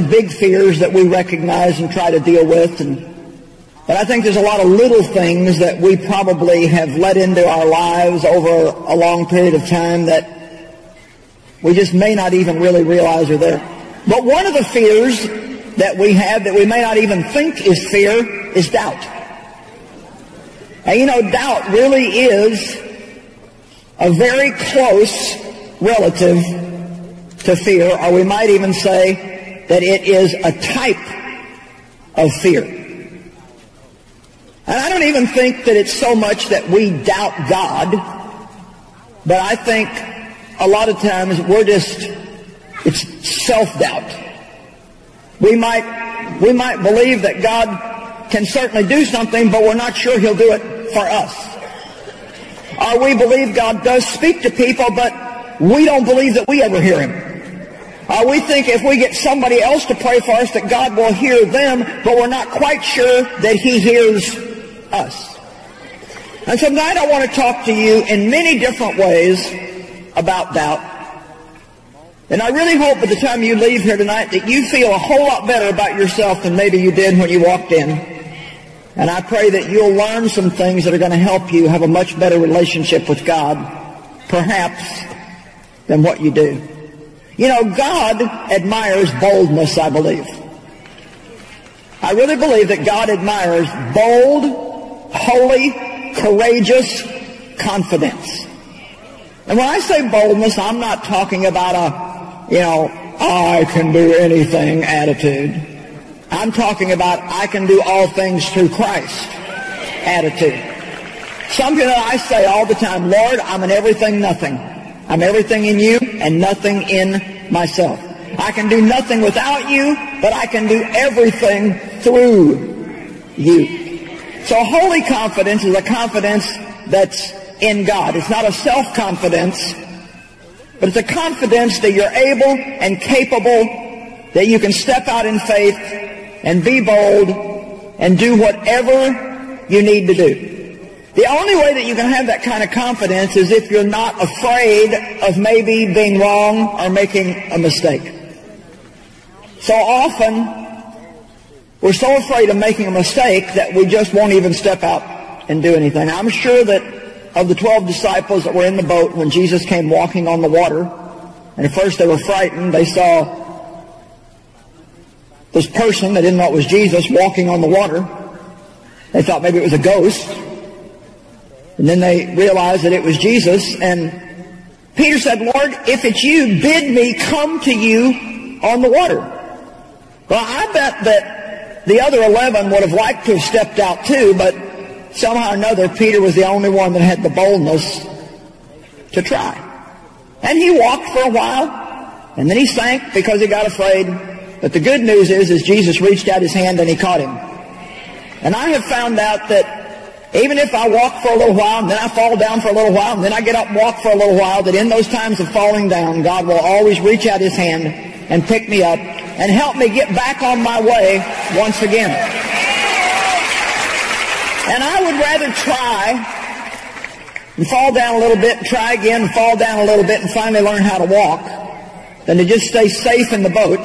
big fears that we recognize and try to deal with. And, but I think there's a lot of little things that we probably have let into our lives over a long period of time that we just may not even really realize are there. But one of the fears that we have that we may not even think is fear is doubt. And you know, doubt really is a very close relative to fear, or we might even say that it is a type of fear. And I don't even think that it's so much that we doubt God, but I think a lot of times we're just, it's self-doubt. We might, we might believe that God can certainly do something, but we're not sure He'll do it for us. Or we believe God does speak to people, but we don't believe that we ever hear Him. Uh, we think if we get somebody else to pray for us that God will hear them, but we're not quite sure that He hears us. And so tonight I want to talk to you in many different ways about doubt. And I really hope by the time you leave here tonight that you feel a whole lot better about yourself than maybe you did when you walked in. And I pray that you'll learn some things that are going to help you have a much better relationship with God, perhaps, than what you do. You know, God admires boldness, I believe. I really believe that God admires bold, holy, courageous confidence. And when I say boldness, I'm not talking about a, you know, I can do anything attitude. I'm talking about I can do all things through Christ attitude. Something that I say all the time, Lord, I'm an everything nothing. I'm everything in you and nothing in myself. I can do nothing without you, but I can do everything through you. So holy confidence is a confidence that's in God. It's not a self-confidence, but it's a confidence that you're able and capable, that you can step out in faith and be bold and do whatever you need to do. The only way that you can have that kind of confidence is if you're not afraid of maybe being wrong or making a mistake. So often, we're so afraid of making a mistake that we just won't even step out and do anything. I'm sure that of the 12 disciples that were in the boat when Jesus came walking on the water, and at first they were frightened, they saw this person, they didn't know it was Jesus, walking on the water. They thought maybe it was a ghost. And then they realized that it was Jesus. And Peter said, Lord, if it's you, bid me come to you on the water. Well, I bet that the other 11 would have liked to have stepped out too, but somehow or another, Peter was the only one that had the boldness to try. And he walked for a while, and then he sank because he got afraid. But the good news is, is Jesus reached out his hand and he caught him. And I have found out that even if I walk for a little while, and then I fall down for a little while, and then I get up and walk for a little while, that in those times of falling down, God will always reach out His hand and pick me up and help me get back on my way once again. And I would rather try and fall down a little bit, and try again, and fall down a little bit, and finally learn how to walk, than to just stay safe in the boat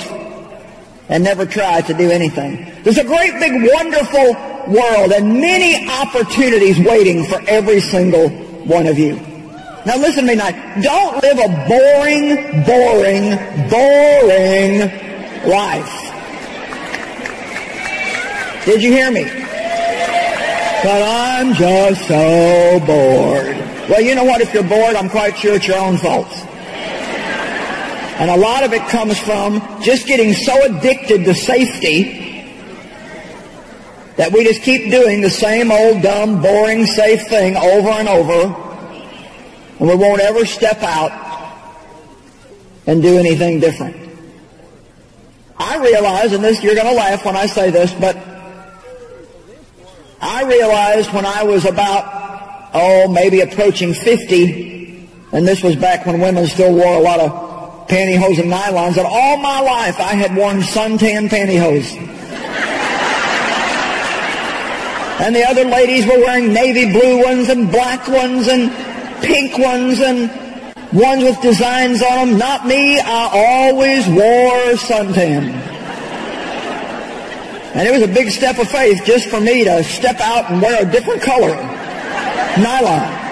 and never try to do anything. There's a great big wonderful world and many opportunities waiting for every single one of you. Now listen to me tonight. Don't live a boring, boring, boring life. Did you hear me? But I'm just so bored. Well, you know what? If you're bored, I'm quite sure it's your own fault. And a lot of it comes from just getting so addicted to safety that we just keep doing the same old dumb, boring, safe thing over and over. And we won't ever step out and do anything different. I realize, and this you're going to laugh when I say this, but I realized when I was about, oh, maybe approaching 50, and this was back when women still wore a lot of pantyhose and nylons that all my life I had worn suntan pantyhose. And the other ladies were wearing navy blue ones and black ones and pink ones and ones with designs on them. Not me. I always wore suntan. And it was a big step of faith just for me to step out and wear a different color nylon.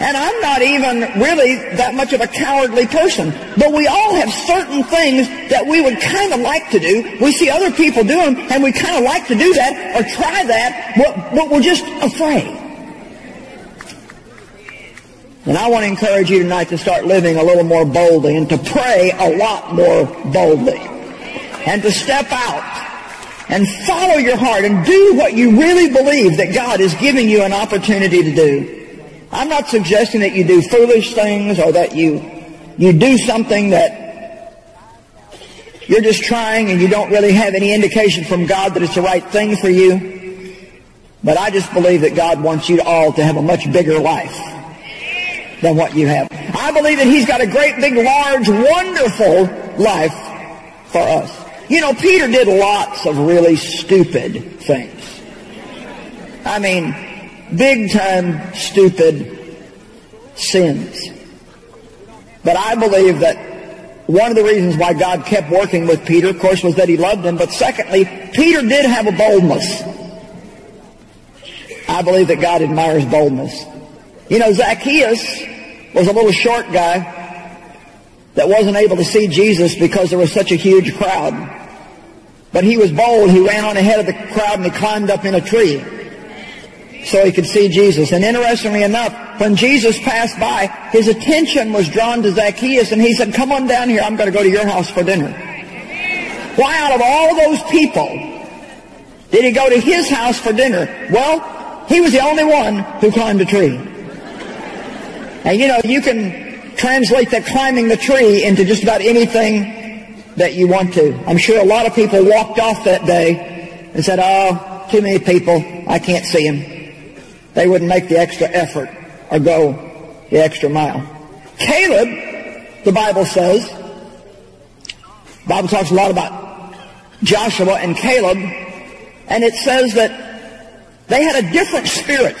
And I'm not even really that much of a cowardly person. But we all have certain things that we would kind of like to do. We see other people do them, and we kind of like to do that or try that, but, but we're just afraid. And I want to encourage you tonight to start living a little more boldly and to pray a lot more boldly. And to step out and follow your heart and do what you really believe that God is giving you an opportunity to do. I'm not suggesting that you do foolish things or that you, you do something that you're just trying and you don't really have any indication from God that it's the right thing for you. But I just believe that God wants you all to have a much bigger life than what you have. I believe that He's got a great, big, large, wonderful life for us. You know, Peter did lots of really stupid things. I mean, big time stupid sins. But I believe that one of the reasons why God kept working with Peter, of course, was that he loved him. But secondly, Peter did have a boldness. I believe that God admires boldness. You know, Zacchaeus was a little short guy that wasn't able to see Jesus because there was such a huge crowd. But he was bold. He ran on ahead of the crowd and he climbed up in a tree so he could see Jesus. And interestingly enough, when Jesus passed by, his attention was drawn to Zacchaeus and he said, come on down here, I'm going to go to your house for dinner. Why out of all those people did he go to his house for dinner? Well, he was the only one who climbed a tree. And you know, you can translate that climbing the tree into just about anything that you want to. I'm sure a lot of people walked off that day and said, oh, too many people, I can't see them. They wouldn't make the extra effort or go the extra mile. Caleb, the Bible says, the Bible talks a lot about Joshua and Caleb, and it says that they had a different spirit,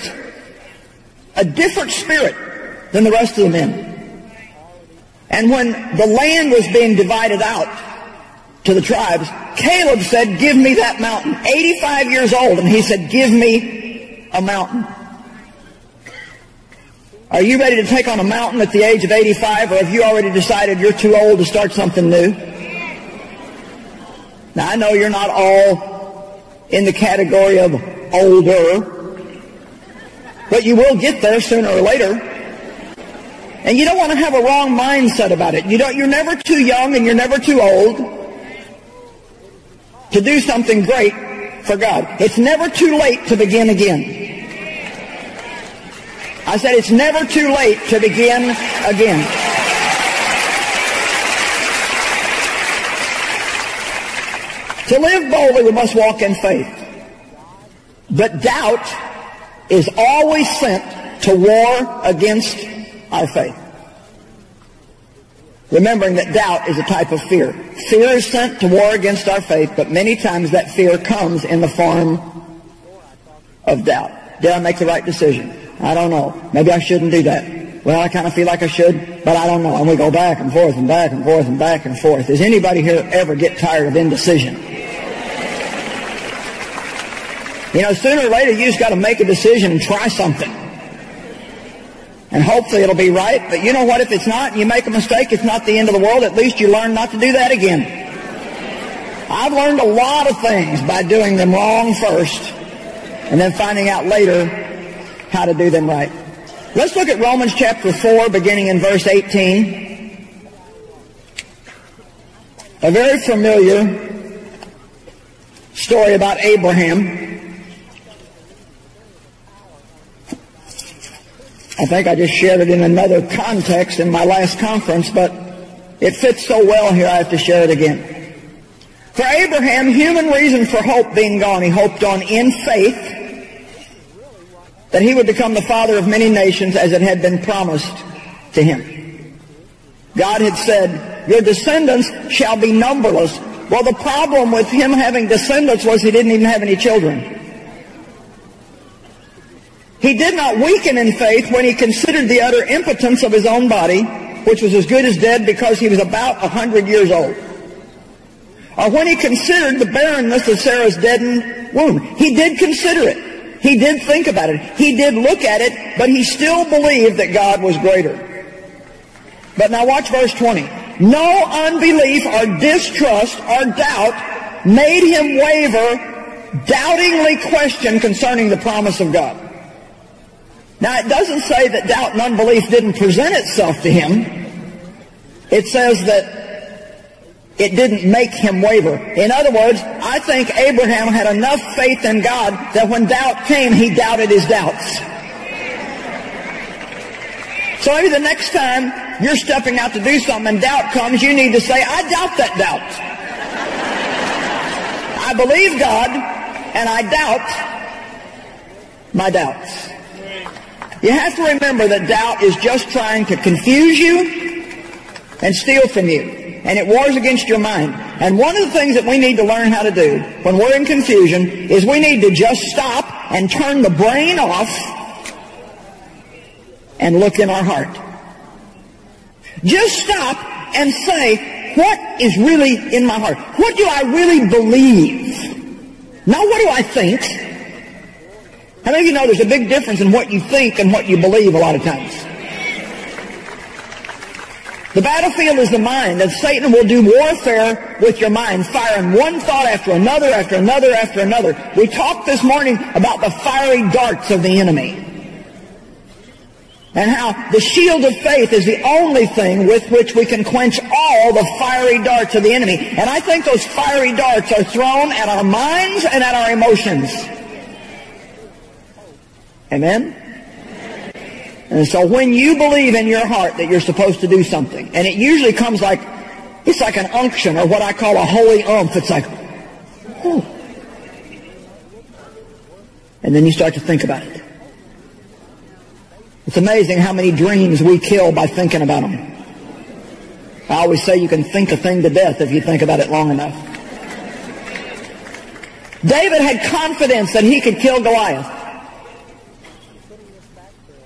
a different spirit than the rest of the men. And when the land was being divided out to the tribes, Caleb said, give me that mountain. 85 years old, and he said, give me a mountain. Are you ready to take on a mountain at the age of 85, or have you already decided you're too old to start something new? Now, I know you're not all in the category of older, but you will get there sooner or later. And you don't want to have a wrong mindset about it. You don't, you're never too young and you're never too old to do something great for God. It's never too late to begin again. I said it's never too late to begin again. To live boldly, we must walk in faith. But doubt is always sent to war against our faith. Remembering that doubt is a type of fear. Fear is sent to war against our faith, but many times that fear comes in the form of doubt. Did I make the right decision? I don't know. Maybe I shouldn't do that. Well, I kind of feel like I should, but I don't know. And we go back and forth and back and forth and back and forth. Does anybody here ever get tired of indecision? You know, sooner or later you just got to make a decision and try something. And hopefully it'll be right. But you know what? If it's not and you make a mistake, it's not the end of the world. At least you learn not to do that again. I've learned a lot of things by doing them wrong first and then finding out later how to do them right. Let's look at Romans chapter 4, beginning in verse 18. A very familiar story about Abraham. I think I just shared it in another context in my last conference, but it fits so well here I have to share it again. For Abraham, human reason for hope being gone, he hoped on in faith that he would become the father of many nations as it had been promised to him. God had said, your descendants shall be numberless. Well, the problem with him having descendants was he didn't even have any children. He did not weaken in faith when he considered the utter impotence of his own body, which was as good as dead because he was about a hundred years old. or when he considered the barrenness of Sarah's deadened womb. He did consider it. He did think about it. He did look at it, but he still believed that God was greater. But now watch verse 20. No unbelief or distrust or doubt made him waver, doubtingly question concerning the promise of God. Now it doesn't say that doubt and unbelief didn't present itself to him. It says that it didn't make him waver. In other words, I think Abraham had enough faith in God that when doubt came, he doubted his doubts. So maybe the next time you're stepping out to do something and doubt comes, you need to say, I doubt that doubt. I believe God and I doubt my doubts. You have to remember that doubt is just trying to confuse you and steal from you and it wars against your mind. And one of the things that we need to learn how to do when we're in confusion is we need to just stop and turn the brain off and look in our heart. Just stop and say, what is really in my heart? What do I really believe? Not what do I think? How many of you know there's a big difference in what you think and what you believe a lot of times? The battlefield is the mind, and Satan will do warfare with your mind, firing one thought after another, after another, after another. We talked this morning about the fiery darts of the enemy. And how the shield of faith is the only thing with which we can quench all the fiery darts of the enemy. And I think those fiery darts are thrown at our minds and at our emotions. Amen? And so when you believe in your heart that you're supposed to do something, and it usually comes like, it's like an unction or what I call a holy umph. It's like, oh. And then you start to think about it. It's amazing how many dreams we kill by thinking about them. I always say you can think a thing to death if you think about it long enough. David had confidence that he could kill Goliath.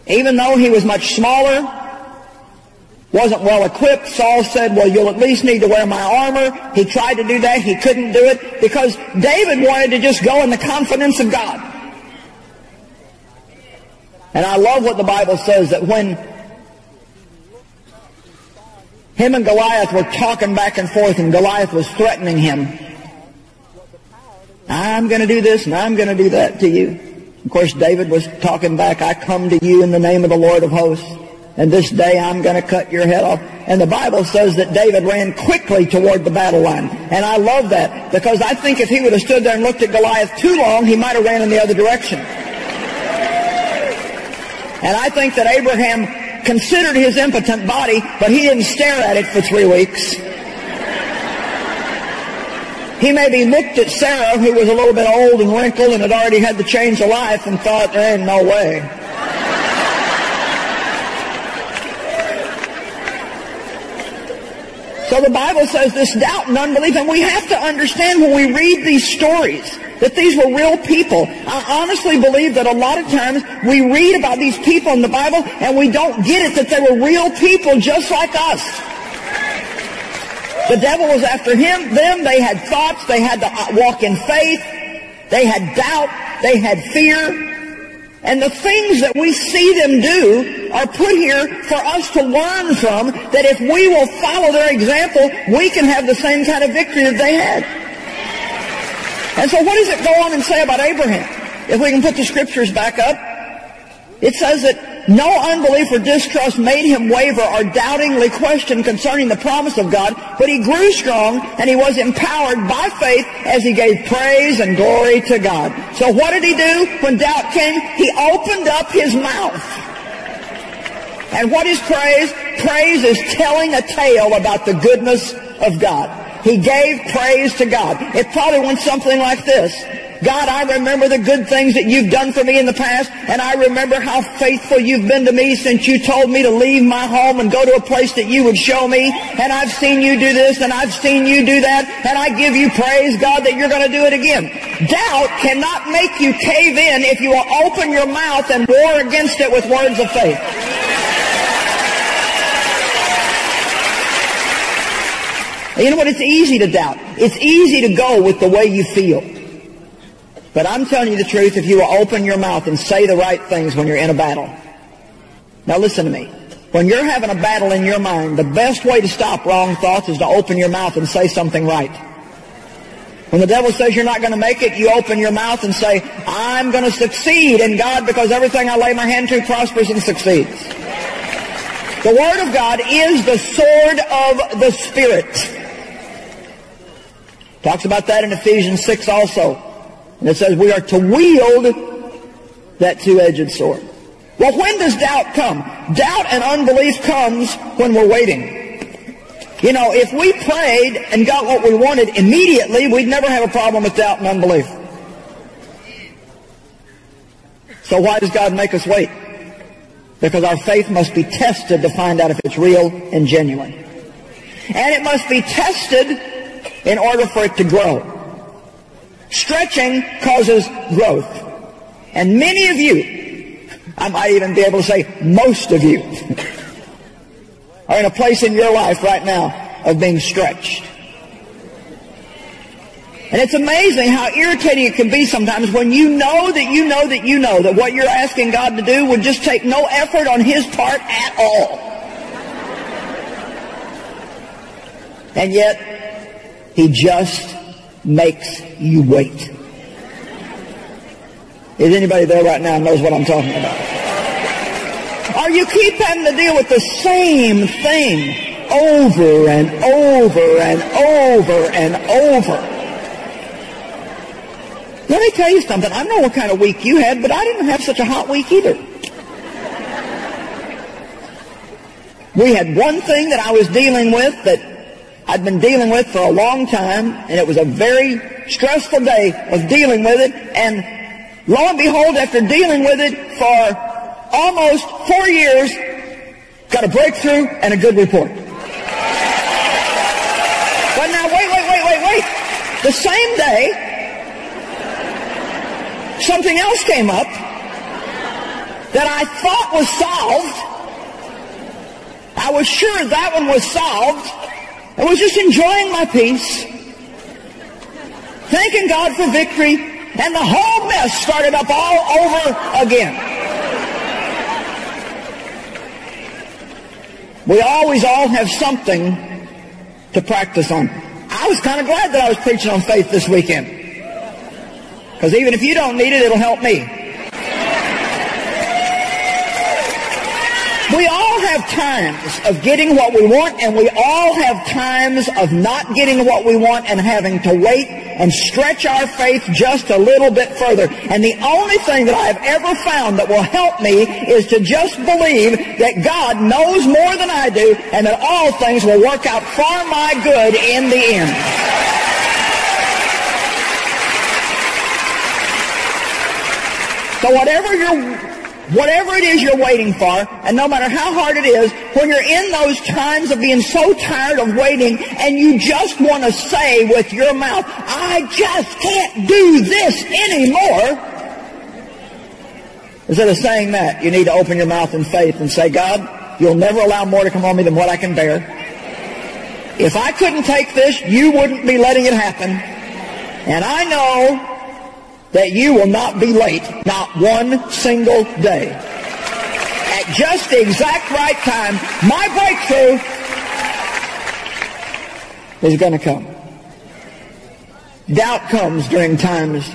Even though he was much smaller, wasn't well equipped, Saul said, well, you'll at least need to wear my armor. He tried to do that. He couldn't do it because David wanted to just go in the confidence of God. And I love what the Bible says that when him and Goliath were talking back and forth and Goliath was threatening him, I'm going to do this and I'm going to do that to you. Of course, David was talking back, I come to you in the name of the Lord of hosts, and this day I'm going to cut your head off. And the Bible says that David ran quickly toward the battle line. And I love that because I think if he would have stood there and looked at Goliath too long, he might have ran in the other direction. And I think that Abraham considered his impotent body, but he didn't stare at it for three weeks. He maybe looked at Sarah, who was a little bit old and wrinkled and had already had the change of life, and thought, there ain't no way. So the Bible says this doubt and unbelief, and we have to understand when we read these stories that these were real people. I honestly believe that a lot of times we read about these people in the Bible and we don't get it that they were real people just like us. The devil was after him, them. They had thoughts. They had to uh, walk in faith. They had doubt. They had fear. And the things that we see them do are put here for us to learn from that if we will follow their example, we can have the same kind of victory that they had. And so what does it go on and say about Abraham? If we can put the scriptures back up, it says that no unbelief or distrust made him waver or doubtingly question concerning the promise of God, but he grew strong and he was empowered by faith as he gave praise and glory to God. So what did he do when doubt came? He opened up his mouth. And what is praise? Praise is telling a tale about the goodness of God. He gave praise to God. It probably went something like this. God, I remember the good things that you've done for me in the past, and I remember how faithful you've been to me since you told me to leave my home and go to a place that you would show me, and I've seen you do this, and I've seen you do that, and I give you praise, God, that you're going to do it again. Doubt cannot make you cave in if you will open your mouth and war against it with words of faith. You know what? It's easy to doubt. It's easy to go with the way you feel. But I'm telling you the truth, if you will open your mouth and say the right things when you're in a battle. Now listen to me. When you're having a battle in your mind, the best way to stop wrong thoughts is to open your mouth and say something right. When the devil says you're not going to make it, you open your mouth and say, I'm going to succeed in God because everything I lay my hand to prospers and succeeds. The Word of God is the sword of the Spirit. Talks about that in Ephesians 6 also. And it says we are to wield that two-edged sword. Well, when does doubt come? Doubt and unbelief comes when we're waiting. You know, if we prayed and got what we wanted immediately, we'd never have a problem with doubt and unbelief. So why does God make us wait? Because our faith must be tested to find out if it's real and genuine. And it must be tested in order for it to grow. Stretching causes growth. And many of you, I might even be able to say most of you, are in a place in your life right now of being stretched. And it's amazing how irritating it can be sometimes when you know that you know that you know that what you're asking God to do would just take no effort on His part at all. And yet, he just makes you wait. Is anybody there right now knows what I'm talking about? Or you keep having to deal with the same thing over and over and over and over. Let me tell you something. I know what kind of week you had, but I didn't have such a hot week either. We had one thing that I was dealing with that I'd been dealing with for a long time, and it was a very stressful day of dealing with it, and lo and behold, after dealing with it for almost four years, got a breakthrough and a good report. But now, wait, wait, wait, wait, wait. The same day, something else came up that I thought was solved. I was sure that one was solved. I was just enjoying my peace, thanking God for victory, and the whole mess started up all over again. We always all have something to practice on. I was kind of glad that I was preaching on faith this weekend. Because even if you don't need it, it'll help me. We all have times of getting what we want, and we all have times of not getting what we want and having to wait and stretch our faith just a little bit further. And the only thing that I've ever found that will help me is to just believe that God knows more than I do and that all things will work out for my good in the end. So whatever you're whatever it is you're waiting for, and no matter how hard it is, when you're in those times of being so tired of waiting and you just want to say with your mouth, I just can't do this anymore, instead of saying that, you need to open your mouth in faith and say, God, you'll never allow more to come on me than what I can bear. If I couldn't take this, you wouldn't be letting it happen. And I know that you will not be late, not one single day. At just the exact right time, my breakthrough is going to come. Doubt comes during times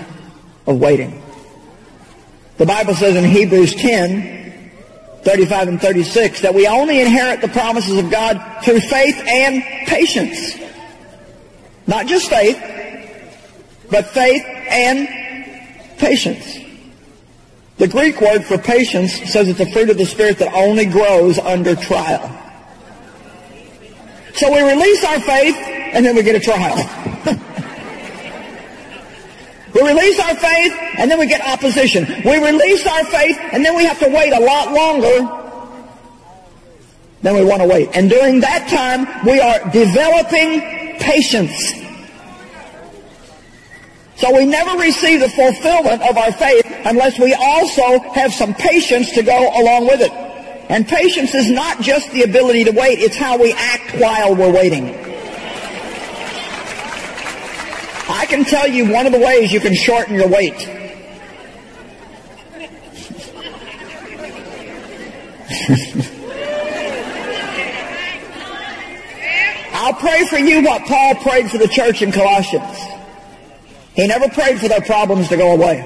of waiting. The Bible says in Hebrews 10, 35 and 36, that we only inherit the promises of God through faith and patience. Not just faith, but faith and Patience. The Greek word for patience says it's a fruit of the Spirit that only grows under trial. So we release our faith and then we get a trial. we release our faith and then we get opposition. We release our faith and then we have to wait a lot longer than we want to wait. And during that time, we are developing patience. So we never receive the fulfillment of our faith unless we also have some patience to go along with it. And patience is not just the ability to wait, it's how we act while we're waiting. I can tell you one of the ways you can shorten your wait. I'll pray for you what Paul prayed for the church in Colossians. He never prayed for their problems to go away.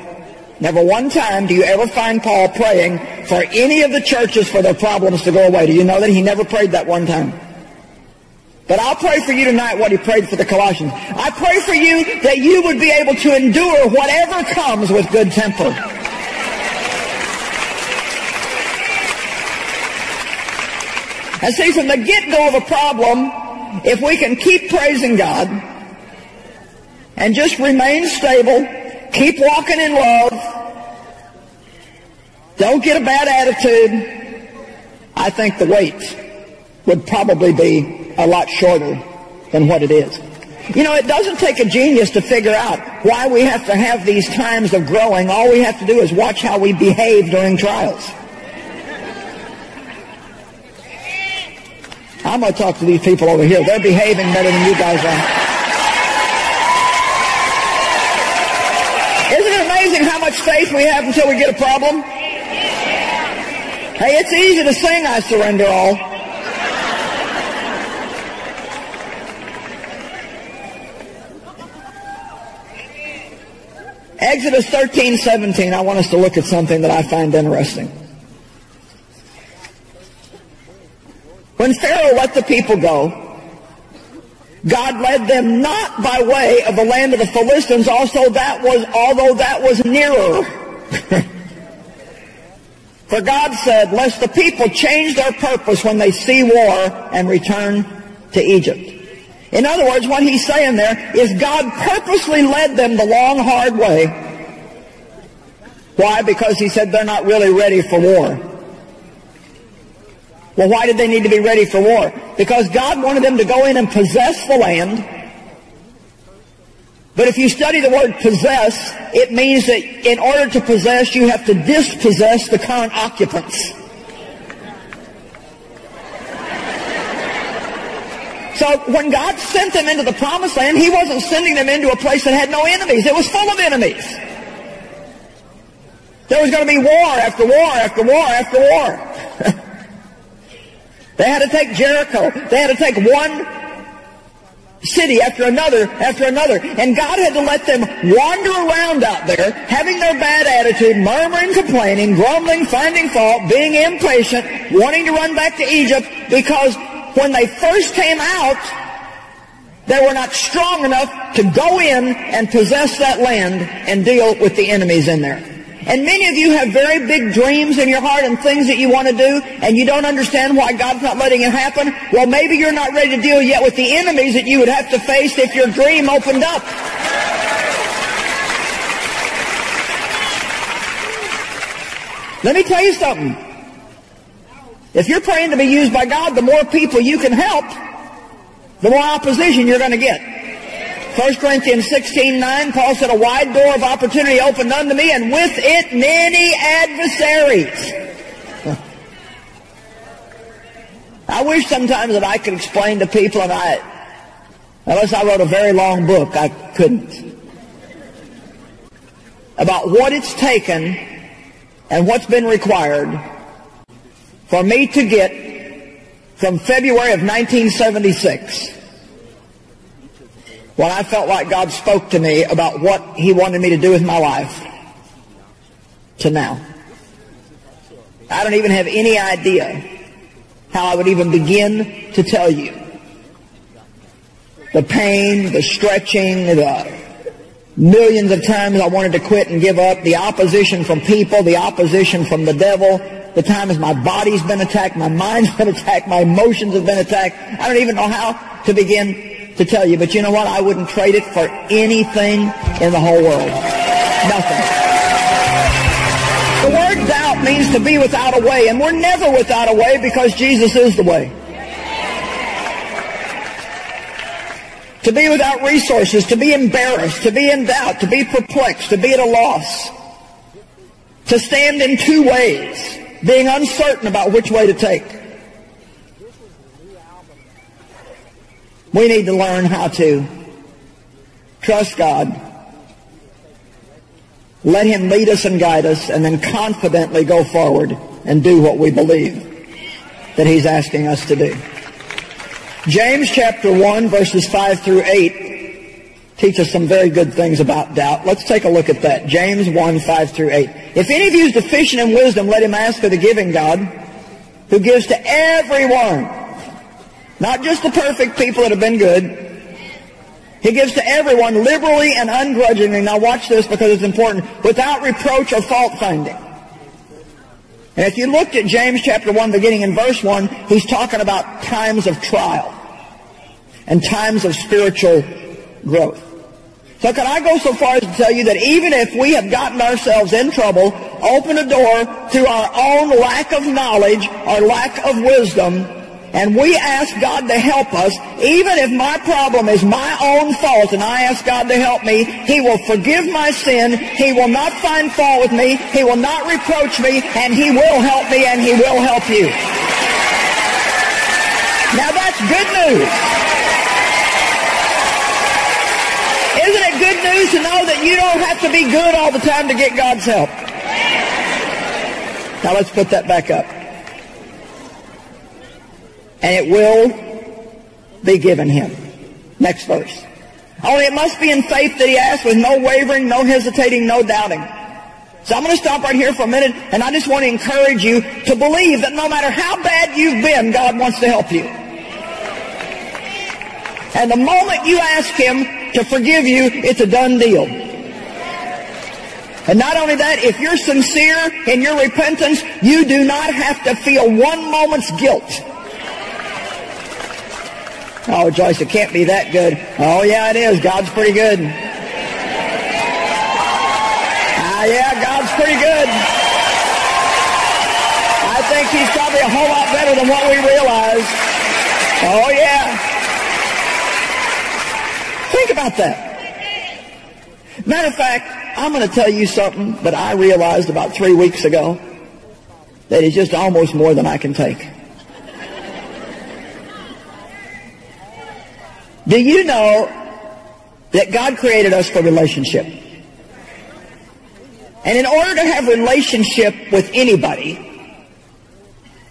Never one time do you ever find Paul praying for any of the churches for their problems to go away. Do you know that he never prayed that one time? But I'll pray for you tonight what he prayed for the Colossians. I pray for you that you would be able to endure whatever comes with good temper. And see, from the get-go of a problem, if we can keep praising God and just remain stable, keep walking in love, don't get a bad attitude, I think the wait would probably be a lot shorter than what it is. You know, it doesn't take a genius to figure out why we have to have these times of growing. All we have to do is watch how we behave during trials. I'm going to talk to these people over here. They're behaving better than you guys are. Isn't it amazing how much faith we have until we get a problem? Hey, it's easy to sing, I surrender all. Exodus 13, 17, I want us to look at something that I find interesting. When Pharaoh let the people go, God led them not by way of the land of the Philistines, also that was, although that was nearer. For God said, lest the people change their purpose when they see war and return to Egypt. In other words, what he's saying there is God purposely led them the long, hard way. Why? Because he said they're not really ready for war. Well, why did they need to be ready for war? Because God wanted them to go in and possess the land. But if you study the word possess, it means that in order to possess, you have to dispossess the current occupants. So when God sent them into the promised land, He wasn't sending them into a place that had no enemies. It was full of enemies. There was going to be war after war after war after war. They had to take Jericho. They had to take one city after another after another. And God had to let them wander around out there, having their bad attitude, murmuring, complaining, grumbling, finding fault, being impatient, wanting to run back to Egypt because when they first came out, they were not strong enough to go in and possess that land and deal with the enemies in there. And many of you have very big dreams in your heart and things that you want to do, and you don't understand why God's not letting it happen. Well, maybe you're not ready to deal yet with the enemies that you would have to face if your dream opened up. Let me tell you something. If you're praying to be used by God, the more people you can help, the more opposition you're going to get. 1 Corinthians 16, 9, Paul said, A wide door of opportunity opened unto me, and with it many adversaries. I wish sometimes that I could explain to people, and I, unless I wrote a very long book, I couldn't, about what it's taken and what's been required for me to get from February of 1976 when I felt like God spoke to me about what He wanted me to do with my life to now. I don't even have any idea how I would even begin to tell you. The pain, the stretching, the millions of times I wanted to quit and give up, the opposition from people, the opposition from the devil, the times my body's been attacked, my mind's been attacked, my emotions have been attacked. I don't even know how to begin to tell you, but you know what? I wouldn't trade it for anything in the whole world. Nothing. The word doubt means to be without a way, and we're never without a way because Jesus is the way. To be without resources, to be embarrassed, to be in doubt, to be perplexed, to be at a loss. To stand in two ways, being uncertain about which way to take. We need to learn how to trust God, let Him lead us and guide us, and then confidently go forward and do what we believe that He's asking us to do. James chapter 1 verses 5 through 8 teach us some very good things about doubt. Let's take a look at that. James 1, 5 through 8. If any of you is deficient in wisdom, let him ask of the giving God, who gives to everyone, not just the perfect people that have been good, he gives to everyone liberally and ungrudgingly. Now watch this because it's important. Without reproach or fault finding. And if you looked at James chapter 1 beginning in verse 1, he's talking about times of trial and times of spiritual growth. So can I go so far as to tell you that even if we have gotten ourselves in trouble, open a door through our own lack of knowledge our lack of wisdom, and we ask God to help us, even if my problem is my own fault and I ask God to help me, He will forgive my sin, He will not find fault with me, He will not reproach me, and He will help me and He will help you. Now that's good news. Isn't it good news to know that you don't have to be good all the time to get God's help? Now let's put that back up and it will be given him. Next verse. Only it must be in faith that he asks with no wavering, no hesitating, no doubting. So I'm going to stop right here for a minute, and I just want to encourage you to believe that no matter how bad you've been, God wants to help you. And the moment you ask him to forgive you, it's a done deal. And not only that, if you're sincere in your repentance, you do not have to feel one moment's guilt Oh, Joyce, it can't be that good. Oh, yeah, it is. God's pretty good. Ah, yeah, God's pretty good. I think he's probably a whole lot better than what we realize. Oh, yeah. Think about that. Matter of fact, I'm going to tell you something that I realized about three weeks ago that is just almost more than I can take. Do you know that God created us for relationship? And in order to have relationship with anybody,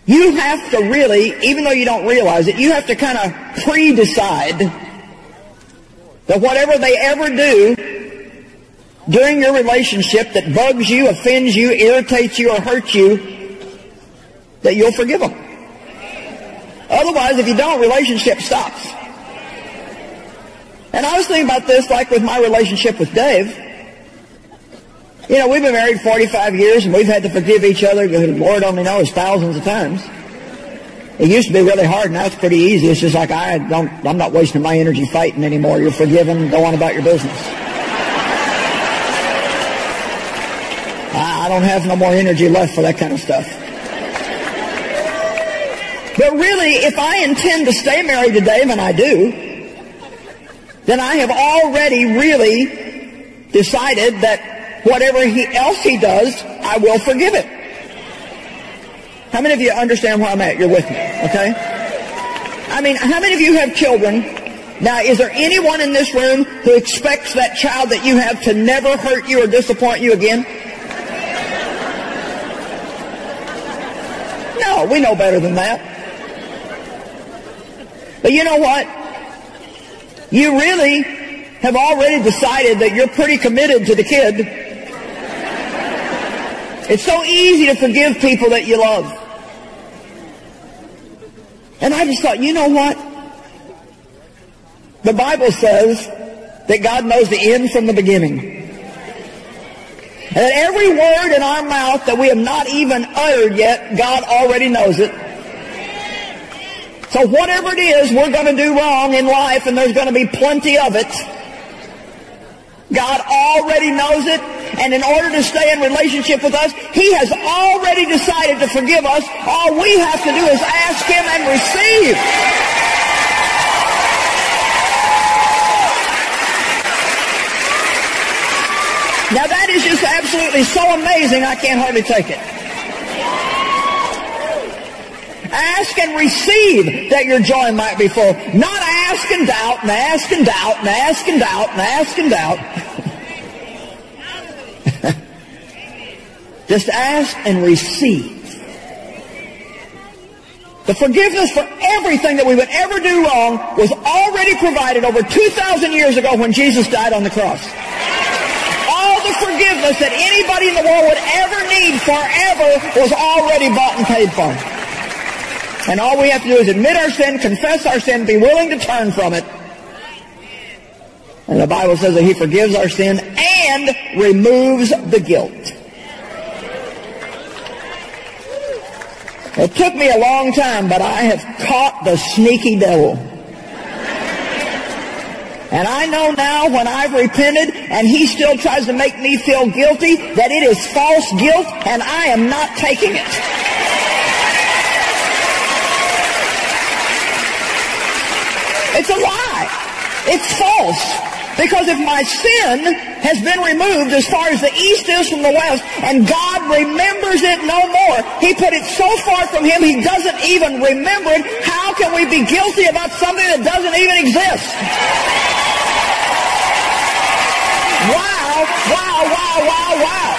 you have to really, even though you don't realize it, you have to kind of pre-decide that whatever they ever do during your relationship that bugs you, offends you, irritates you, or hurts you, that you'll forgive them. Otherwise, if you don't, relationship stops. And I was thinking about this like with my relationship with Dave. You know, we've been married 45 years and we've had to forgive each other, Lord only knows, thousands of times. It used to be really hard, now it's pretty easy. It's just like, I don't, I'm not wasting my energy fighting anymore. You're forgiven, go on about your business. I, I don't have no more energy left for that kind of stuff. But really, if I intend to stay married to Dave, and I do, then I have already really decided that whatever he, else he does, I will forgive it. How many of you understand where I'm at? You're with me, okay? I mean, how many of you have children? Now, is there anyone in this room who expects that child that you have to never hurt you or disappoint you again? No, we know better than that. But you know what? You really have already decided that you're pretty committed to the kid. It's so easy to forgive people that you love. And I just thought, you know what? The Bible says that God knows the end from the beginning. And that every word in our mouth that we have not even uttered yet, God already knows it. So whatever it is we're going to do wrong in life, and there's going to be plenty of it, God already knows it, and in order to stay in relationship with us, He has already decided to forgive us. All we have to do is ask Him and receive. Now that is just absolutely so amazing I can't hardly take it. Ask and receive that your joy might be full. Not ask and doubt and ask and doubt and ask and doubt and ask and doubt. Just ask and receive. The forgiveness for everything that we would ever do wrong was already provided over 2,000 years ago when Jesus died on the cross. All the forgiveness that anybody in the world would ever need forever was already bought and paid for. And all we have to do is admit our sin, confess our sin, be willing to turn from it. And the Bible says that He forgives our sin and removes the guilt. It took me a long time, but I have caught the sneaky devil. And I know now when I've repented and he still tries to make me feel guilty that it is false guilt and I am not taking it. It's a lie. It's false. Because if my sin has been removed as far as the east is from the west, and God remembers it no more, He put it so far from Him He doesn't even remember it, how can we be guilty about something that doesn't even exist? Wow, wow, wow, wow, wow.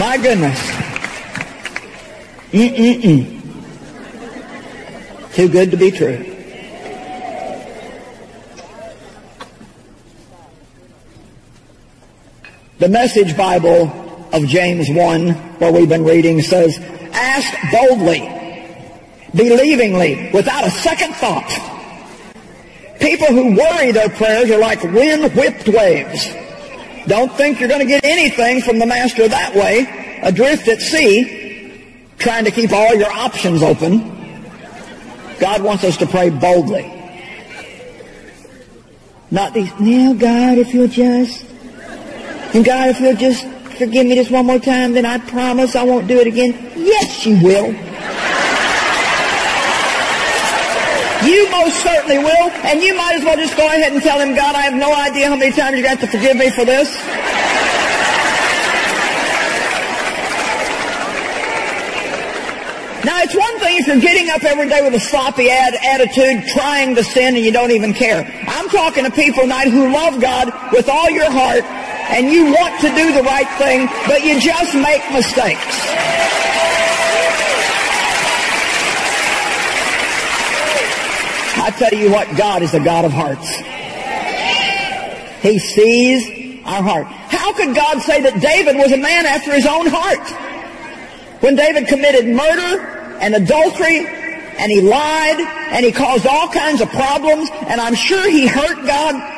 My goodness. Mm-mm-mm. Too good to be true. The Message Bible of James 1, where we've been reading, says, Ask boldly, believingly, without a second thought. People who worry their prayers are like wind-whipped waves. Don't think you're going to get anything from the Master that way. Adrift at sea, trying to keep all your options open. God wants us to pray boldly. Not these, now God, if you'll just... And God, if you'll just forgive me this one more time, then I promise I won't do it again. Yes, you will. You most certainly will, and you might as well just go ahead and tell him, God, I have no idea how many times you're going to have to forgive me for this. Now, it's one thing if you're getting up every day with a sloppy ad- attitude, trying to sin, and you don't even care. I'm talking to people tonight who love God with all your heart, and you want to do the right thing, but you just make mistakes. I tell you what, God is a God of hearts. He sees our heart. How could God say that David was a man after his own heart? When David committed murder and adultery and he lied and he caused all kinds of problems and I'm sure he hurt God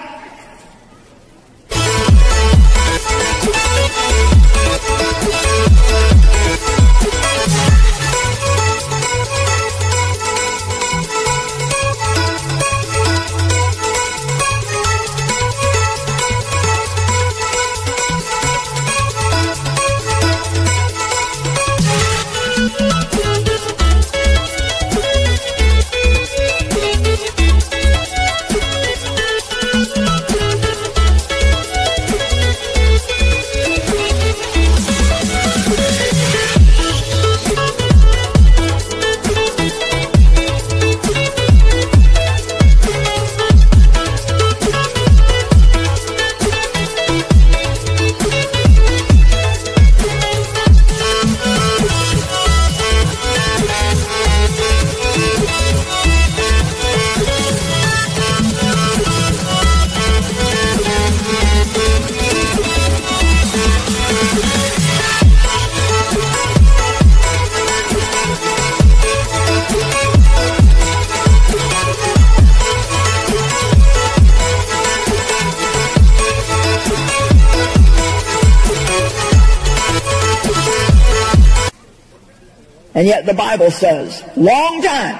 And yet the Bible says, long time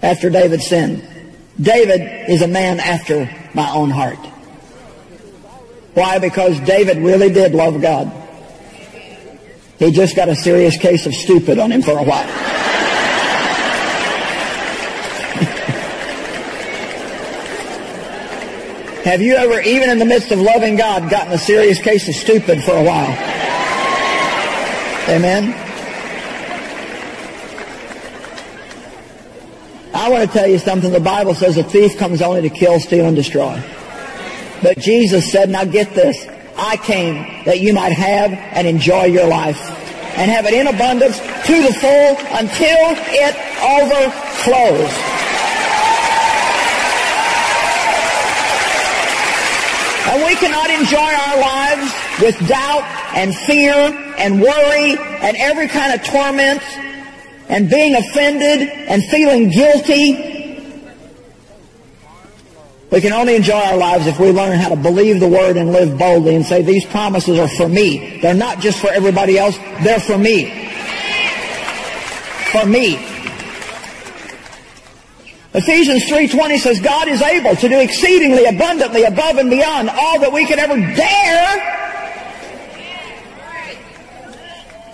after David sinned, David is a man after my own heart. Why? Because David really did love God. He just got a serious case of stupid on him for a while. Have you ever, even in the midst of loving God, gotten a serious case of stupid for a while? Amen. I want to tell you something. The Bible says a thief comes only to kill, steal, and destroy. But Jesus said, now get this, I came that you might have and enjoy your life and have it in abundance to the full until it overflows. And we cannot enjoy our lives with doubt and fear and worry and every kind of torment and being offended and feeling guilty. We can only enjoy our lives if we learn how to believe the Word and live boldly and say, these promises are for me. They're not just for everybody else. They're for me. For me. Ephesians 3.20 says, God is able to do exceedingly abundantly above and beyond all that we could ever dare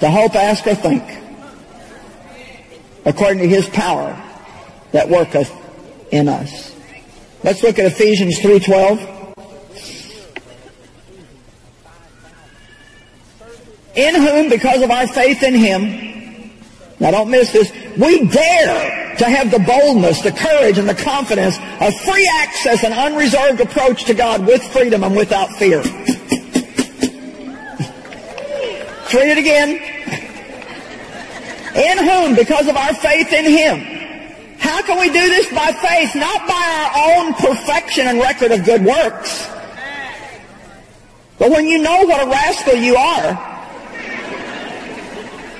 to hope, ask, or think according to his power that worketh in us. Let's look at Ephesians 3.12. In whom, because of our faith in him, now don't miss this, we dare to have the boldness, the courage, and the confidence of free access and unreserved approach to God with freedom and without fear. Let's read it again in whom, because of our faith in Him. How can we do this by faith? Not by our own perfection and record of good works. But when you know what a rascal you are,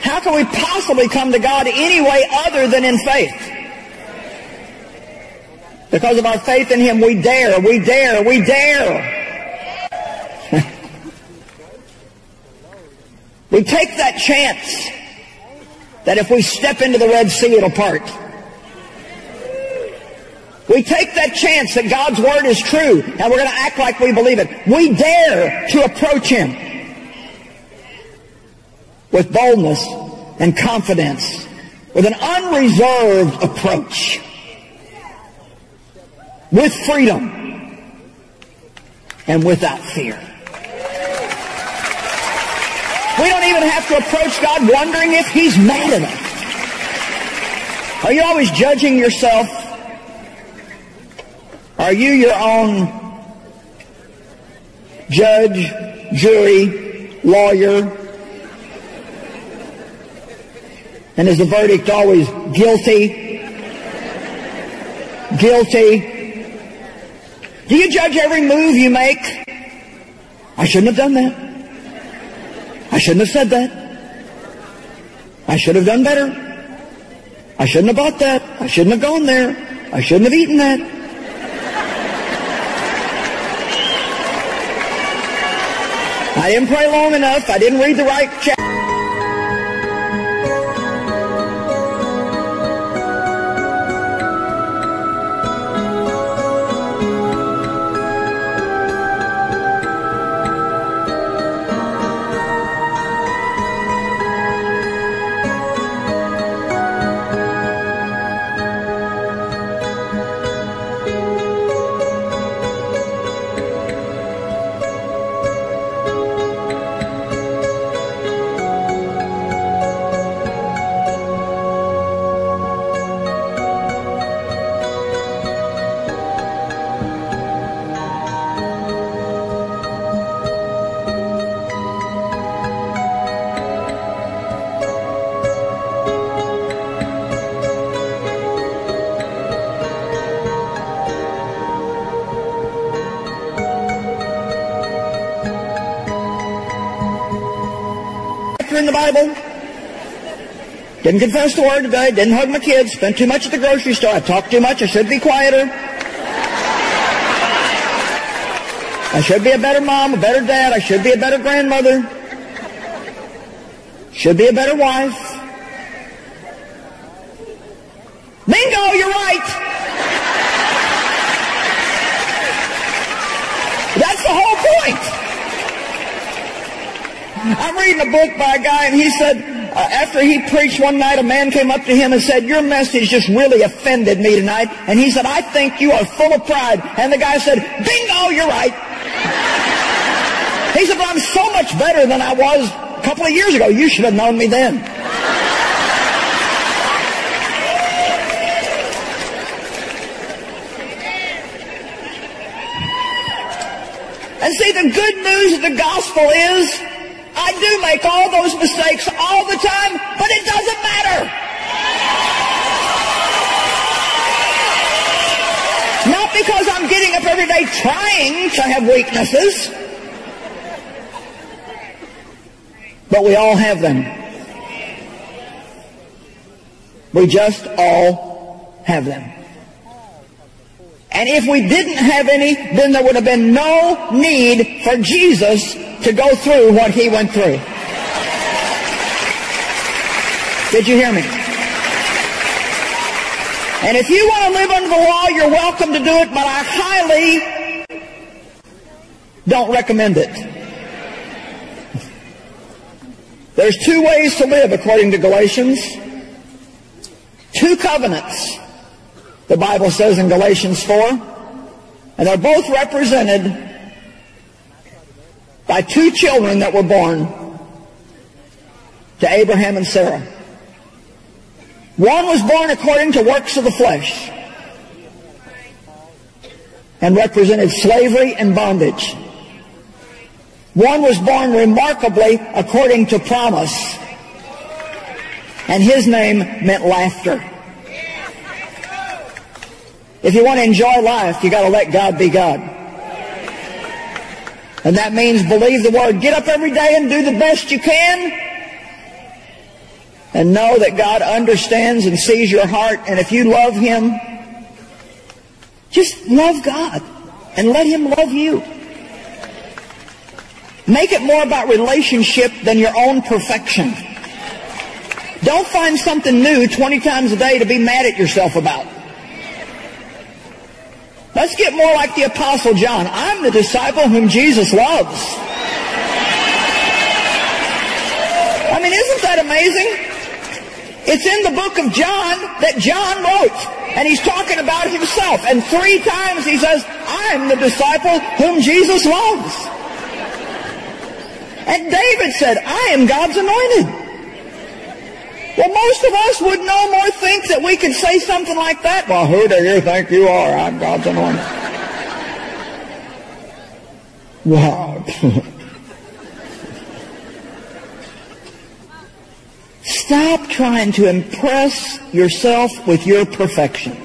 how can we possibly come to God any way other than in faith? Because of our faith in Him, we dare, we dare, we dare. we take that chance that if we step into the Red Sea, it'll part. We take that chance that God's Word is true and we're going to act like we believe it. We dare to approach Him with boldness and confidence, with an unreserved approach, with freedom and without fear. We don't even have to approach God wondering if He's mad at us. Are you always judging yourself? Are you your own judge, jury, lawyer? And is the verdict always guilty? Guilty? Do you judge every move you make? I shouldn't have done that. I shouldn't have said that. I should have done better. I shouldn't have bought that. I shouldn't have gone there. I shouldn't have eaten that. I didn't pray long enough. I didn't read the right chapter. In the Bible. Didn't confess the word today. Didn't hug my kids. Spent too much at the grocery store. I talked too much. I should be quieter. I should be a better mom, a better dad. I should be a better grandmother. Should be a better wife. Bingo, you're right. That's the whole point. I'm reading a book by and he said, uh, after he preached one night, a man came up to him and said, your message just really offended me tonight. And he said, I think you are full of pride. And the guy said, bingo, you're right. He said, but I'm so much better than I was a couple of years ago. You should have known me then. And see, the good news of the gospel is do make all those mistakes all the time, but it doesn't matter. Not because I'm getting up every day trying to have weaknesses, but we all have them. We just all have them. And if we didn't have any, then there would have been no need for Jesus to go through what he went through. Did you hear me? And if you want to live under the law, you're welcome to do it, but I highly don't recommend it. There's two ways to live according to Galatians. Two covenants the Bible says in Galatians 4. And they're both represented by two children that were born to Abraham and Sarah. One was born according to works of the flesh and represented slavery and bondage. One was born remarkably according to promise, and his name meant laughter. If you want to enjoy life, you got to let God be God. And that means believe the Word. Get up every day and do the best you can. And know that God understands and sees your heart. And if you love Him, just love God and let Him love you. Make it more about relationship than your own perfection. Don't find something new 20 times a day to be mad at yourself about. Let's get more like the Apostle John. I'm the disciple whom Jesus loves. I mean, isn't that amazing? It's in the book of John that John wrote. And he's talking about himself. And three times he says, I'm the disciple whom Jesus loves. And David said, I am God's anointed. Well, most of us would no more think that we could say something like that. Well, who do you think you are? I'm God's anointed. Wow. Stop trying to impress yourself with your perfection.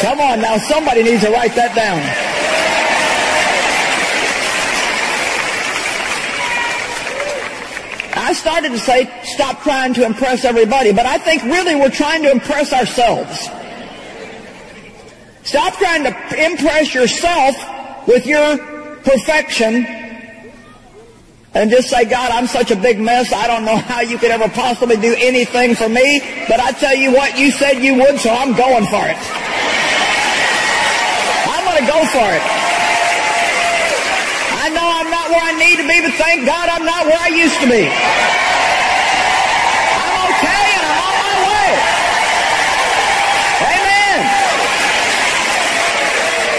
Come on now, somebody needs to write that down. I started to say, stop trying to impress everybody, but I think really we're trying to impress ourselves. Stop trying to impress yourself with your perfection and just say, God, I'm such a big mess. I don't know how you could ever possibly do anything for me, but I tell you what, you said you would, so I'm going for it. I'm going to go for it where I need to be, but thank God I'm not where I used to be. I'm okay and I'm on my way. Amen.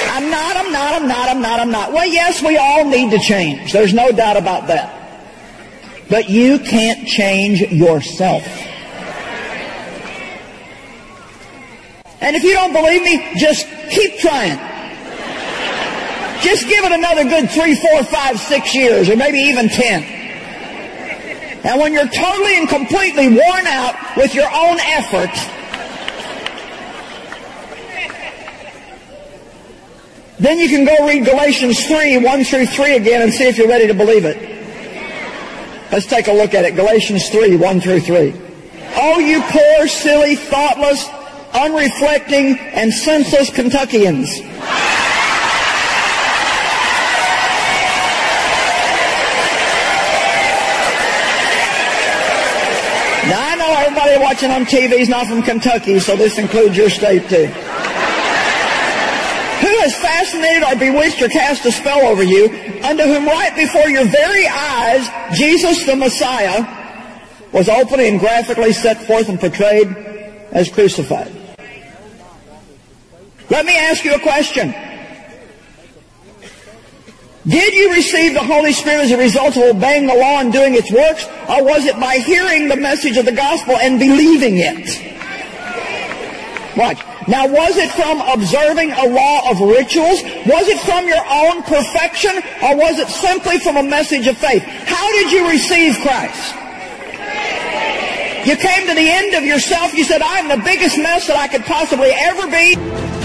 I'm not, I'm not, I'm not, I'm not, I'm not. Well, yes, we all need to change. There's no doubt about that. But you can't change yourself. And if you don't believe me, just keep trying. Just give it another good three, four, five, six years, or maybe even ten. And when you're totally and completely worn out with your own effort, then you can go read Galatians 3, 1 through 3 again and see if you're ready to believe it. Let's take a look at it. Galatians 3, 1 through 3. Oh, you poor, silly, thoughtless, unreflecting, and senseless Kentuckians. Everybody watching on TV is not from Kentucky, so this includes your state too. Who has fascinated or bewitched or cast a spell over you, unto whom right before your very eyes, Jesus the Messiah was openly and graphically set forth and portrayed as crucified? Let me ask you a question. Did you receive the Holy Spirit as a result of obeying the law and doing its works, or was it by hearing the message of the gospel and believing it? Watch. Now, was it from observing a law of rituals? Was it from your own perfection? Or was it simply from a message of faith? How did you receive Christ? You came to the end of yourself. You said, I'm the biggest mess that I could possibly ever be.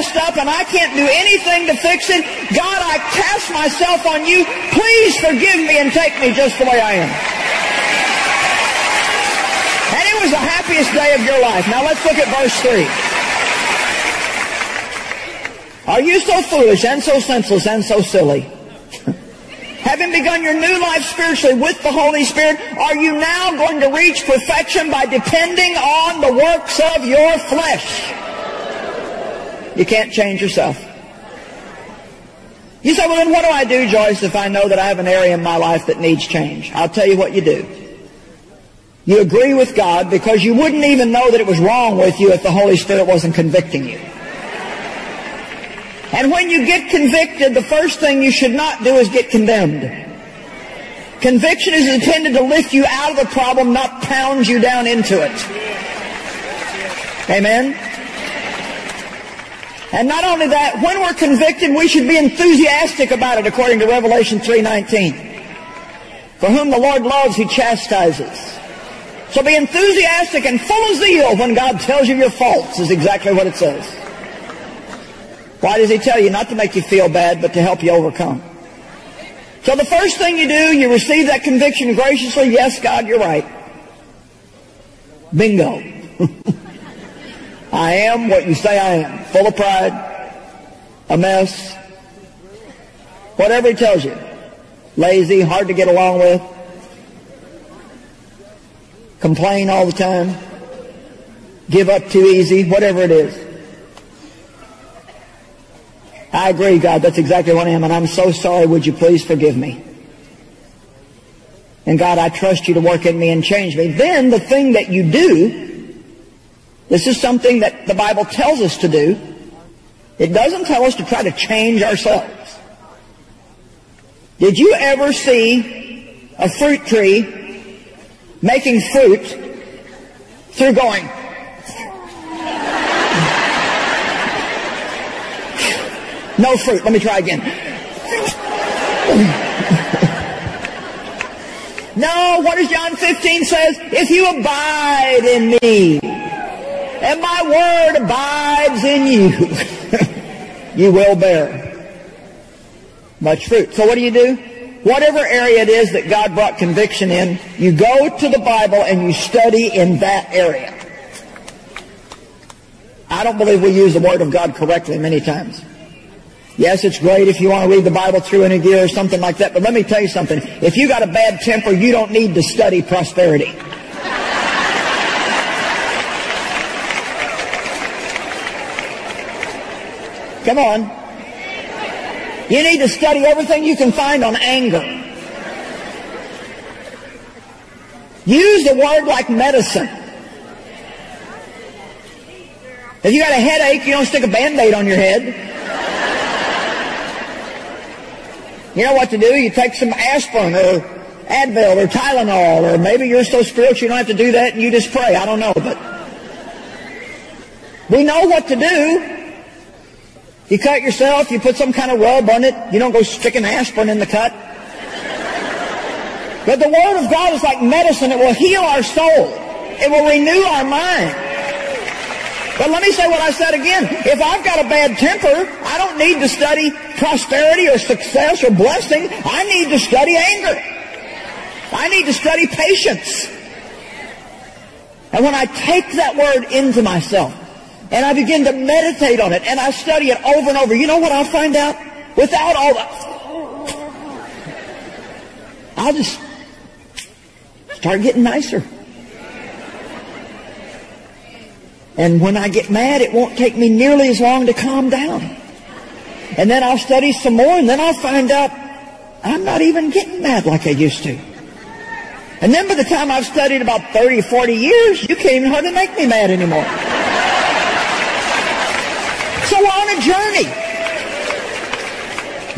Messed up and I can't do anything to fix it. God, I cast myself on you. Please forgive me and take me just the way I am. And it was the happiest day of your life. Now let's look at verse 3. Are you so foolish and so senseless and so silly? Having begun your new life spiritually with the Holy Spirit, are you now going to reach perfection by depending on the works of your flesh? You can't change yourself. You say, well, then what do I do, Joyce, if I know that I have an area in my life that needs change? I'll tell you what you do. You agree with God because you wouldn't even know that it was wrong with you if the Holy Spirit wasn't convicting you. And when you get convicted, the first thing you should not do is get condemned. Conviction is intended to lift you out of the problem, not pound you down into it. Amen? And not only that, when we're convicted, we should be enthusiastic about it according to Revelation 3.19. For whom the Lord loves, He chastises. So be enthusiastic and full of zeal when God tells you your faults, is exactly what it says. Why does He tell you? Not to make you feel bad, but to help you overcome. So the first thing you do, you receive that conviction graciously. Yes, God, you're right. Bingo. I am what you say I am. Full of pride, a mess, whatever he tells you. Lazy, hard to get along with, complain all the time, give up too easy, whatever it is. I agree, God, that's exactly what I am, and I'm so sorry. Would you please forgive me? And God, I trust you to work in me and change me. Then the thing that you do this is something that the Bible tells us to do. It doesn't tell us to try to change ourselves. Did you ever see a fruit tree making fruit through going, no fruit. Let me try again. no, what does John 15 says? If you abide in me, and my word abides in you, you will bear much fruit. So what do you do? Whatever area it is that God brought conviction in, you go to the Bible and you study in that area. I don't believe we use the Word of God correctly many times. Yes, it's great if you want to read the Bible through in a year or something like that, but let me tell you something. If you got a bad temper, you don't need to study prosperity. Come on. You need to study everything you can find on anger. Use the word like medicine. If you got a headache, you don't stick a band-aid on your head. You know what to do? You take some aspirin or Advil or Tylenol, or maybe you're so spiritual you don't have to do that and you just pray. I don't know, but we know what to do. You cut yourself, you put some kind of rub on it. You don't go sticking aspirin in the cut. But the Word of God is like medicine. It will heal our soul. It will renew our mind. But let me say what I said again. If I've got a bad temper, I don't need to study prosperity or success or blessing. I need to study anger. I need to study patience. And when I take that word into myself, and I begin to meditate on it, and I study it over and over, you know what I'll find out? Without all the... I'll just start getting nicer. And when I get mad, it won't take me nearly as long to calm down. And then I'll study some more, and then I'll find out I'm not even getting mad like I used to. And then by the time I've studied about 30, 40 years, you can't even hardly make me mad anymore. So we're on a journey.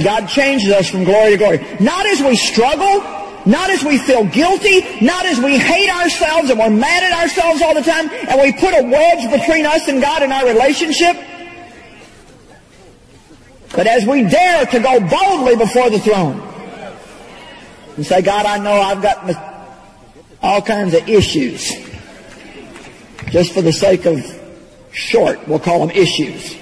God changes us from glory to glory. Not as we struggle, not as we feel guilty, not as we hate ourselves and we're mad at ourselves all the time, and we put a wedge between us and God in our relationship. But as we dare to go boldly before the throne and say, God, I know I've got all kinds of issues. Just for the sake of short, we'll call them issues.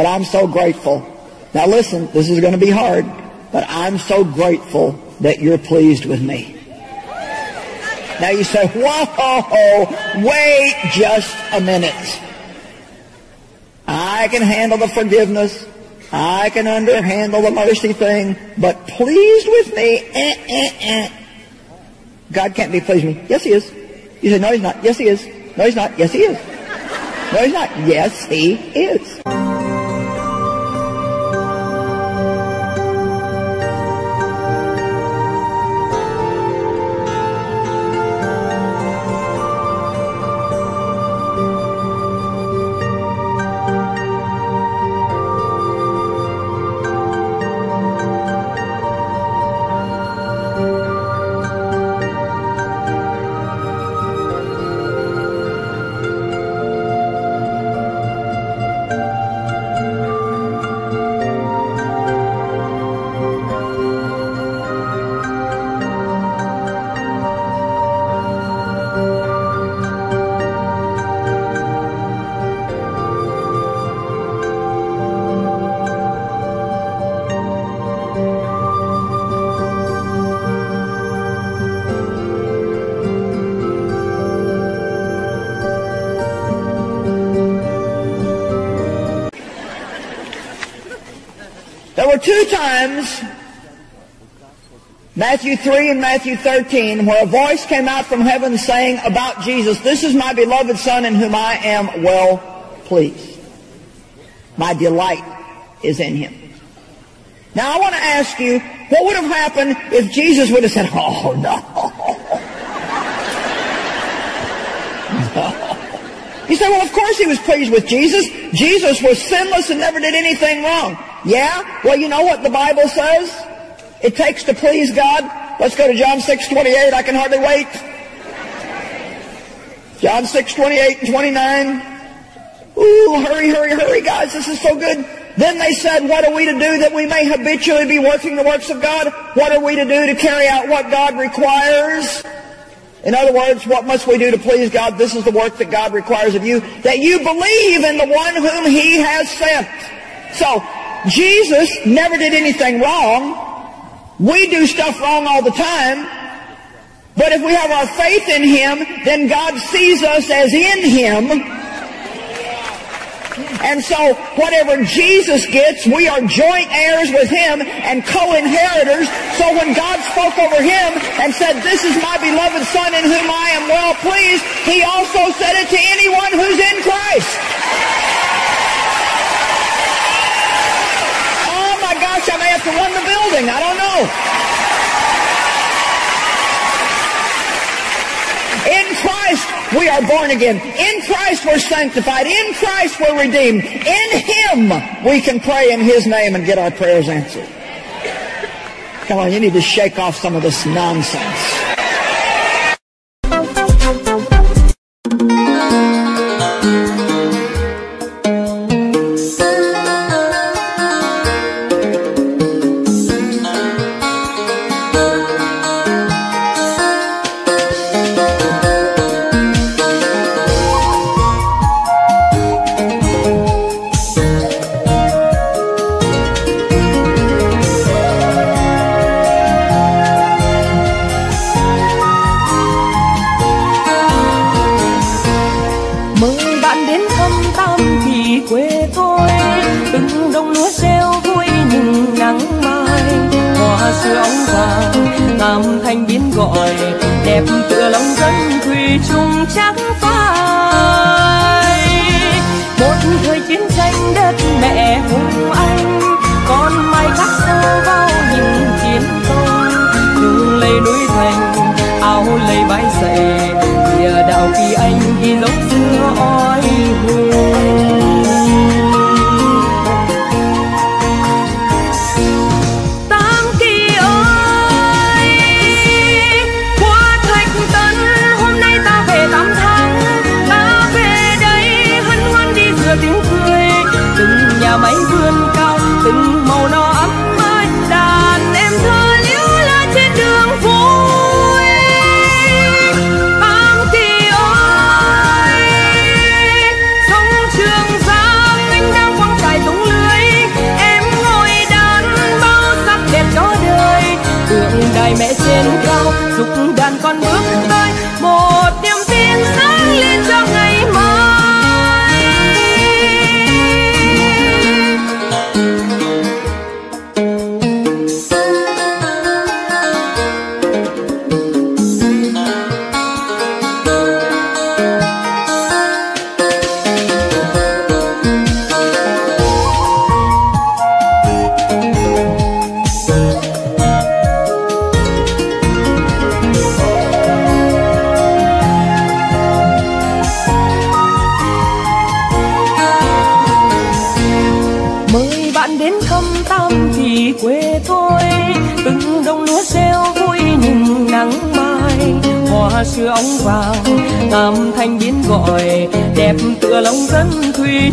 But I'm so grateful. Now listen, this is going to be hard, but I'm so grateful that you're pleased with me. Now you say, whoa, wait just a minute. I can handle the forgiveness. I can underhandle the mercy thing, but pleased with me, eh, eh, eh. God can't be pleased with me. Yes, he is. You say, no, he's not. Yes, he is. No, he's not. Yes, he is. No, he's not. Yes, he is. Matthew 3 and Matthew 13, where a voice came out from heaven saying about Jesus, This is my beloved Son in whom I am well pleased. My delight is in him. Now I want to ask you, what would have happened if Jesus would have said, Oh no. no. You say, well, of course he was pleased with Jesus. Jesus was sinless and never did anything wrong. Yeah? Well, you know what the Bible says? It takes to please God. Let's go to John 6, 28. I can hardly wait. John 6, 28 and 29. Ooh, hurry, hurry, hurry, guys. This is so good. Then they said, what are we to do that we may habitually be working the works of God? What are we to do to carry out what God requires? In other words, what must we do to please God? This is the work that God requires of you, that you believe in the one whom He has sent. So, Jesus never did anything wrong. We do stuff wrong all the time. But if we have our faith in Him, then God sees us as in Him. And so whatever Jesus gets, we are joint heirs with Him and co-inheritors. So when God spoke over Him and said, this is my beloved Son in whom I am well pleased, He also said it to anyone who's in Christ. Oh my gosh, I may have to run the building. I don't know. In Christ we are born again. In Christ we're sanctified. In Christ we're redeemed. In Him we can pray in His name and get our prayers answered. Come on, you need to shake off some of this nonsense. xưa óng vàng, tam thanh biến gọi, đẹp tựa lòng dân thủy chung chắc phai. Một thời chiến tranh đất mẹ hùng anh, con mai khắc sâu vào những chiến công. Đường lấy núi thành, áo lấy bãi dậy địa đạo kỳ anh ghi dấu xưa oai hùng.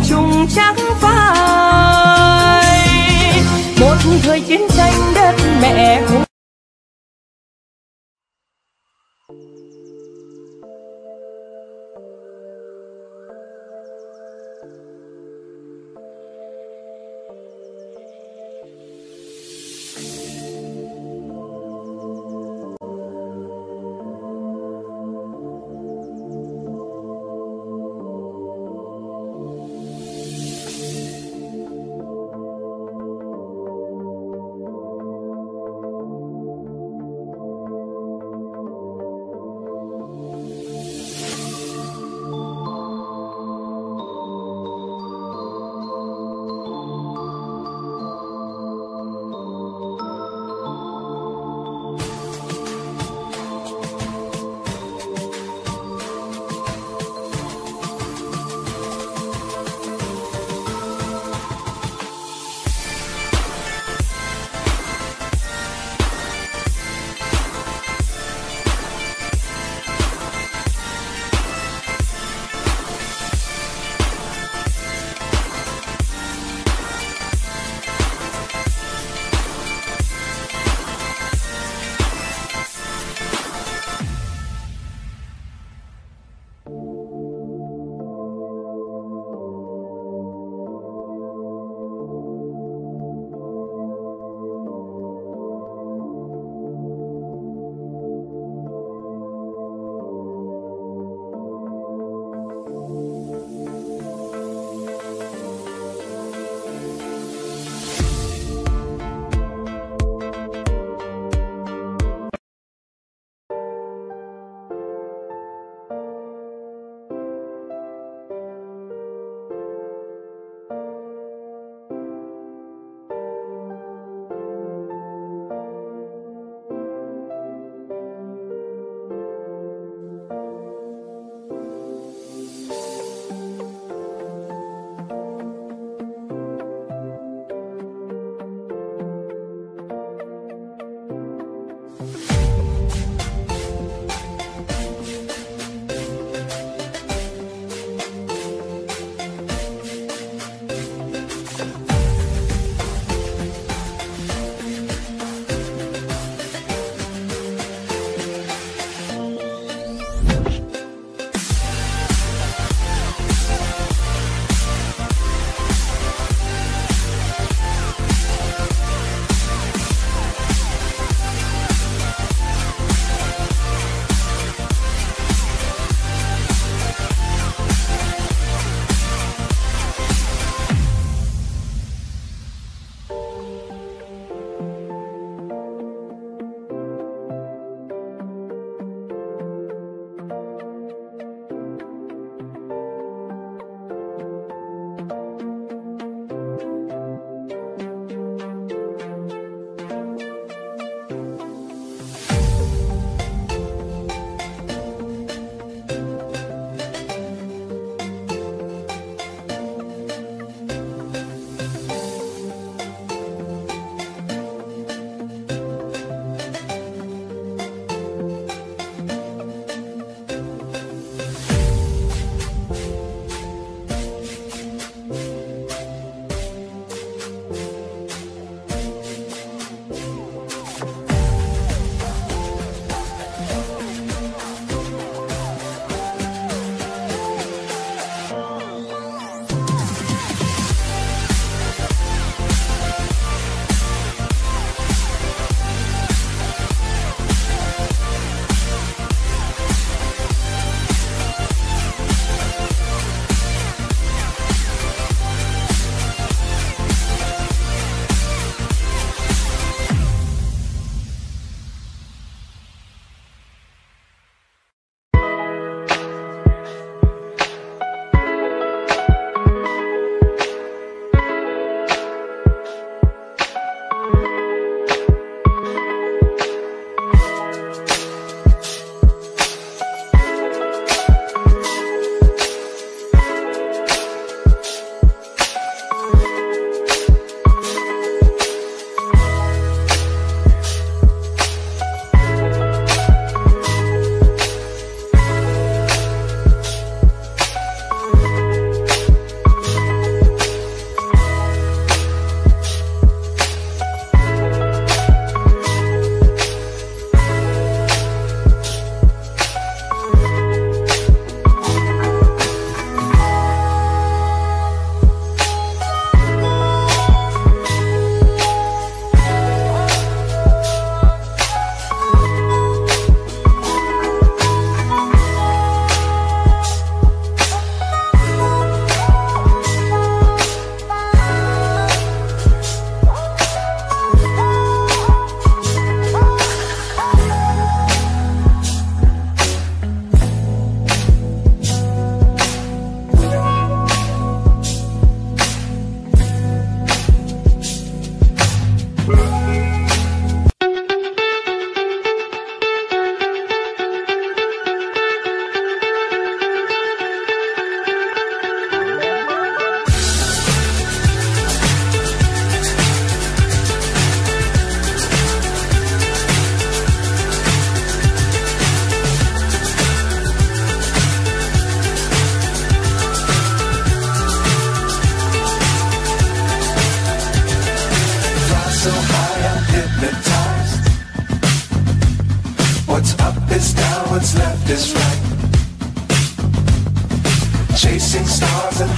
chung chắc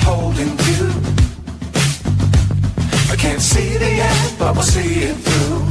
holding you. I can't see the end, but we'll see it through.